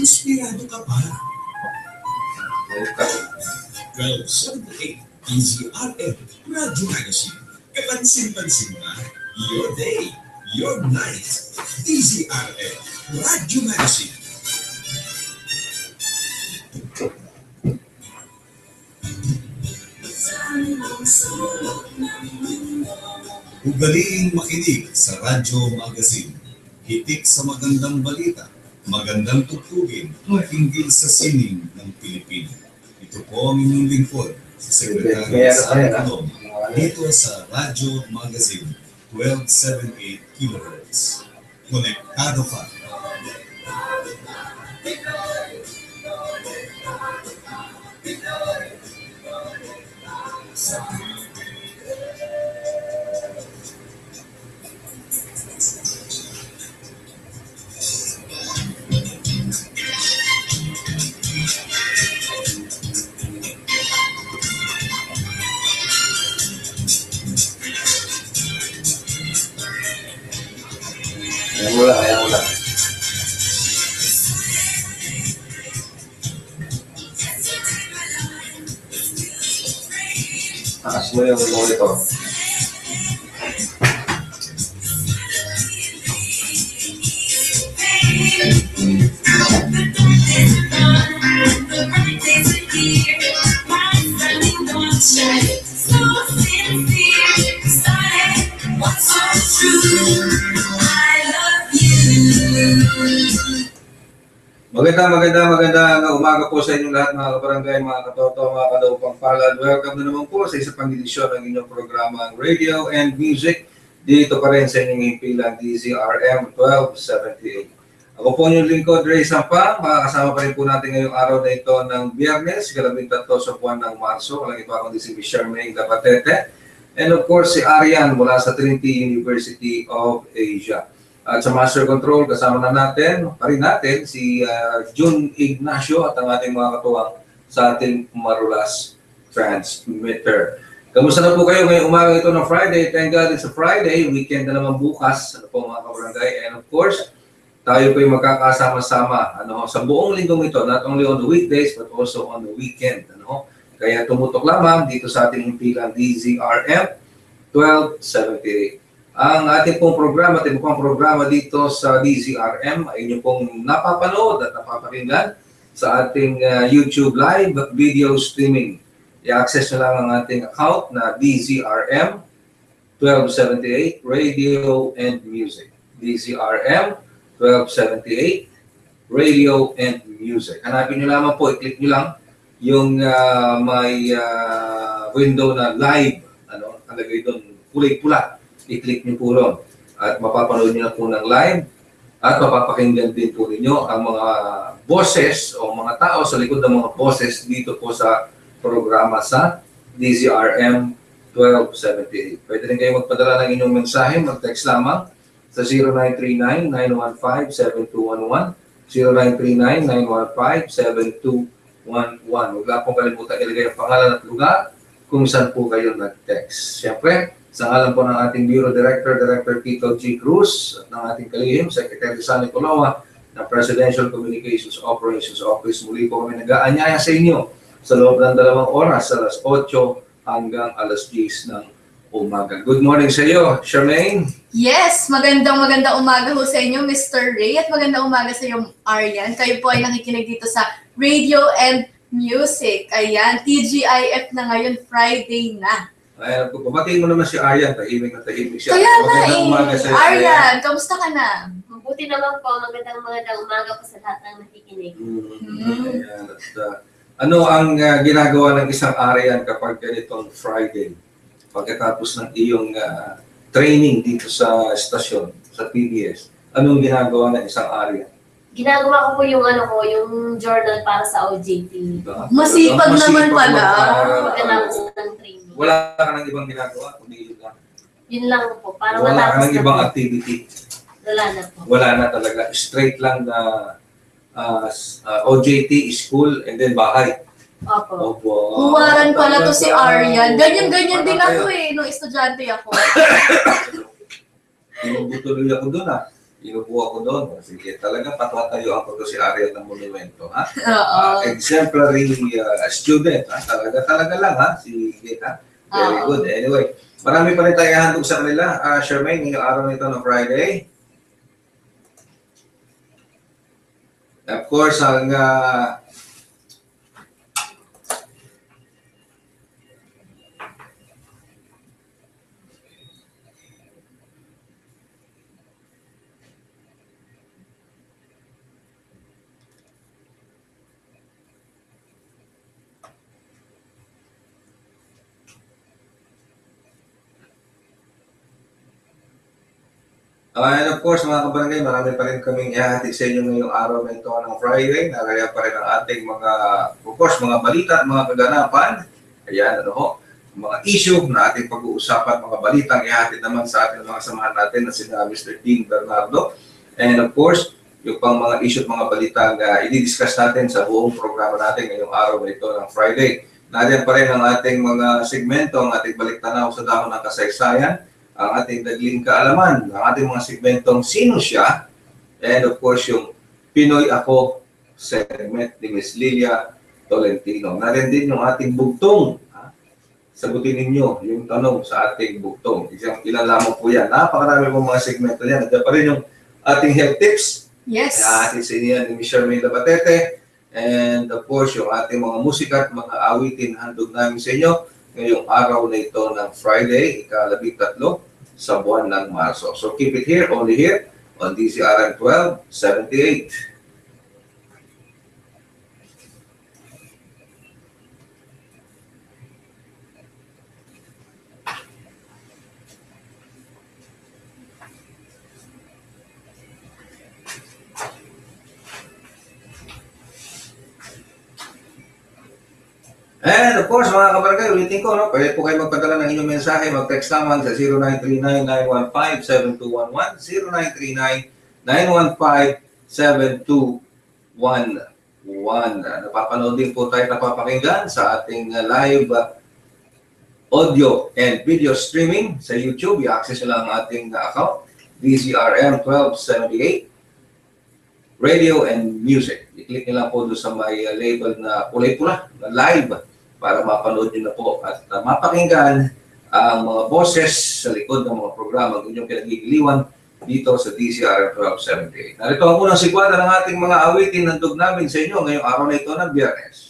inspirado ka pa. 1278 DZRM Radio Magazine. Kapansin-pansin na, your day, your night. DZRM Radio Magazine. Ugaliing makinig sa Radyo Magazine. Hitik sa magandang balita, magandang tugtugin hinggil sa sining ng Pilipino. Ito po ang inyong lingkod, si Secretary ah. Colom, dito sa Radyo Magazine 1278 kHz. Konektado ka. Ayan mo lang, ayan mo lang. Takas mo yung monitor. Maganda, maganda, maganda nga umaga po sa inyong lahat mga kabarangay, mga katoto, mga kadaupang palad. Welcome na naman po sa isa pang edisyon ng inyong programa Radio and Music dito pa rin sa inyong himpilang DZRM 1278. Ako po yung lingkod, Ray Sampa. Makakasama pa rin po natin ngayong araw na ito ng Biyernes, kalabing tatlo sa buwan ng Marso. Walang ito akong si Charmaine Capatete. And of course, si Arian mula sa Trinity University of Asia. At sa Master Control, kasama na natin, pa rin natin, si uh, June Ignacio at ang ating mga katuwang sa ating Marulas Transmitter. Kamusta na po kayo ngayong umaga ito ng Friday? Thank God it's a Friday. Weekend na naman bukas. Ano po mga kabarangay? And of course, tayo po yung magkakasama-sama ano, sa buong linggong ito, not only on the weekdays but also on the weekend. Ano? Kaya tumutok lamang dito sa ating himpilang DZRM 1278. Ang ating pong programa, ating pong programa dito sa DZRM ay inyo pong napapanood at napapakinggan sa ating uh, YouTube live video streaming. I-access nyo lang ang ating account na DZRM 1278 Radio and Music. DZRM 1278 Radio and Music. Hanapin nyo lamang po, i-click nyo lang yung uh, may uh, window na live, ano, kalagay doon, kulay-pula i-click niyo po ron. At mapapanood niyo na po ng live at mapapakinggan din po ninyo ang mga boses o mga tao sa likod ng mga boses dito po sa programa sa DZRM 1278. Pwede rin kayo magpadala ng inyong mensahe, mag-text lamang sa 0939-915-7211, 0939-915-7211. Huwag lang pong kalimutan ilagay ang pangalan at lugar kung saan po kayo nag-text. Siyempre, sa ngalan po ng ating Bureau Director, Director Tito G. Cruz, at ng ating kalihim, Secretary Sunny Coloma, ng Presidential Communications Operations Office. Muli po kami nag-aanyaya sa inyo sa loob ng dalawang oras, alas 8 hanggang alas 10 ng umaga. Good morning sa iyo, Charmaine. Yes, magandang magandang umaga ho sa inyo, Mr. Ray, at magandang umaga sa iyo, Arian. Kayo po ay nakikinig dito sa Radio and Music. Ayan, TGIF na ngayon, Friday na. Ayan, pabatiin mo naman si Aryan, tahimik na tahimik siya. Kaya na Magandang umaga sa eh. iyo, Arian, kamusta ka na? Mabuti naman po, magandang magandang umaga po sa lahat ng nakikinig. Mm, ayan, at, uh, ano ang uh, ginagawa ng isang Aryan kapag ganitong Friday? Pagkatapos ng iyong uh, training dito sa estasyon, sa PBS, anong ginagawa ng isang Aryan? Ginagawa ko po yung ano ko, yung journal para sa OJT. Diba? Masipag naman pala. Pagkatapos ng training. Wala ka ng ibang ginagawa, kundi yun lang. Yun lang po, para Wala ka matapos ng na ibang po. activity. Wala na po. Wala na talaga. Straight lang na uh, s- uh, OJT, school, and then bahay. Opo. Opo. Huwaran pala to si Arian. Ganyan-ganyan din ako eh. eh, nung estudyante ako. Tinubutuloy ako doon ah. Inubuha ko doon. Sige, talagang patatayo ako doon si Ariel ng monumento. Ha? Oo. Ah, exemplary uh, student. Ha? Talaga, talaga lang ha, si. Ha? Very Oo. good. Anyway, marami pa rin tayo handog sa kanila. Uh, Charmaine, ngayong araw nito ng Friday. Of course, ang ah, Uh, and of course, mga kabarangay, marami pa rin kaming ihahatid sa inyo ngayong araw na ito ng Friday. Naraya pa rin ang ating mga, of course, mga balita at mga kaganapan. Ayan, ano ho, mga issue na ating pag-uusapan, mga balitang ihahatid naman sa ating mga samahan natin na sina Mr. Dean Bernardo. And of course, yung pang mga issue at mga balita na i-discuss natin sa buong programa natin ngayong araw na ito ng Friday. Nariyan pa rin ang ating mga segmento, ang ating baliktanaw sa dahon ng kasaysayan ang ating dagling kaalaman, ang ating mga segmentong Sino Siya, and of course yung Pinoy Ako segment ni Miss Lilia Tolentino. Narin din yung ating bugtong. Ha? Sagutin ninyo yung tanong sa ating bugtong. Isang ilan lamang po yan. Napakarami pong mga segmento yan. At pa rin yung ating health tips. Yes. Ay ating inyo ni Miss Charmaine Labatete. And of course, yung ating mga musika at mga awitin handog namin sa inyo ngayong araw na ito ng Friday, ikalabing tatlo sa buwan ng Marso. So keep it here, only here, on DCRM 1278. And of course, mga kabarangay, ulitin ko, no? pwede po kayo magpadala ng inyong mensahe, mag-text lamang sa 0939-915-7211, 0939-915-7211. Napapanood din po tayo napapakinggan sa ating uh, live uh, audio and video streaming sa YouTube. I-access nyo lang ang ating uh, account, DCRM 1278, Radio and Music. I-click nyo po doon sa may label na kulay-pula, na live, para mapanood nyo na po at uh, mapakinggan ang mga boses sa likod ng mga programa inyong pinagigiliwan dito sa DCR 1278. Narito ang unang sigwada ng ating mga awitin ng dug namin sa inyo ngayong araw na ito ng Biyernes.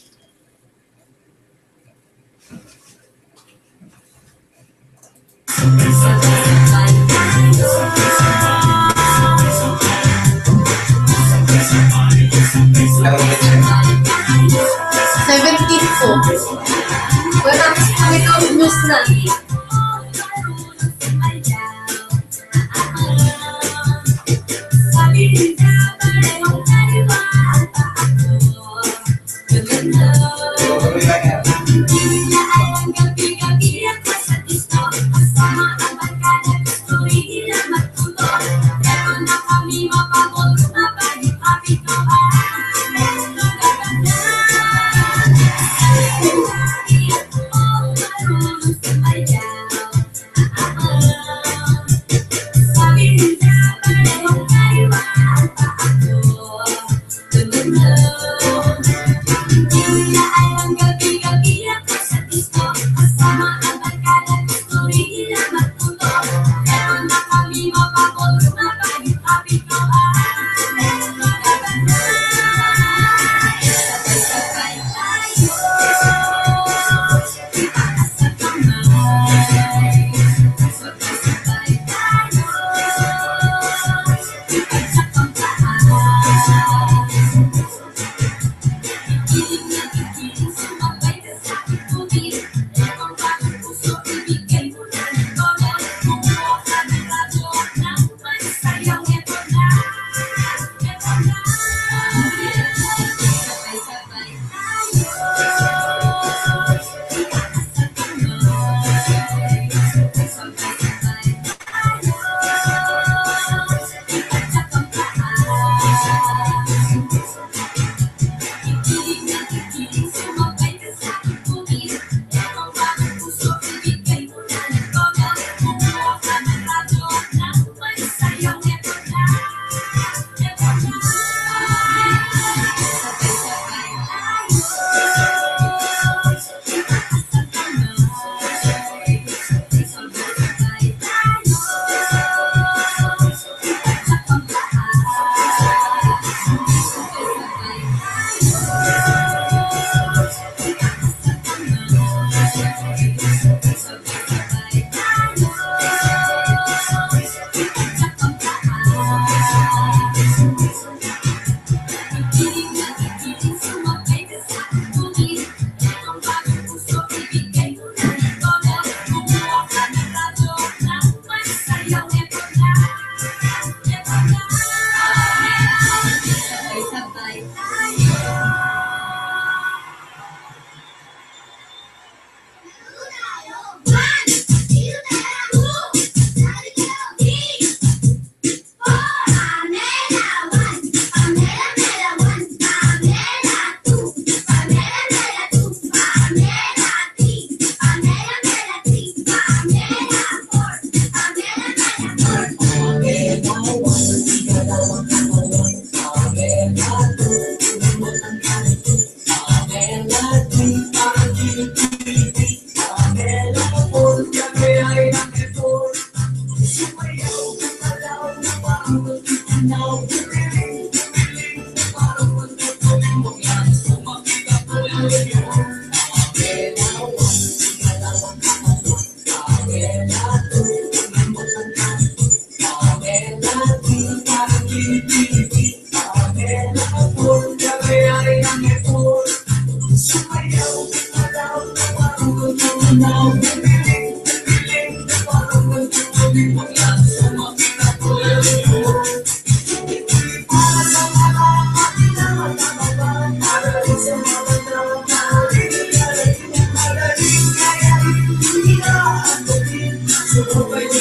away.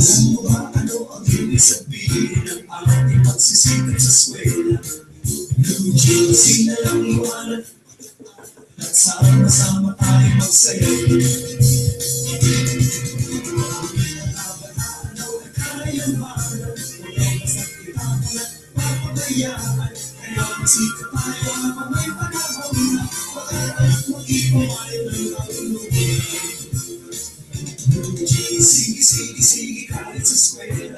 Sumuha ka daw ang hindi sabihin Ang aking pagsisikat sa swela Blue jeans, sinalang iwanan At sama-sama tayo magsayo It's a slave.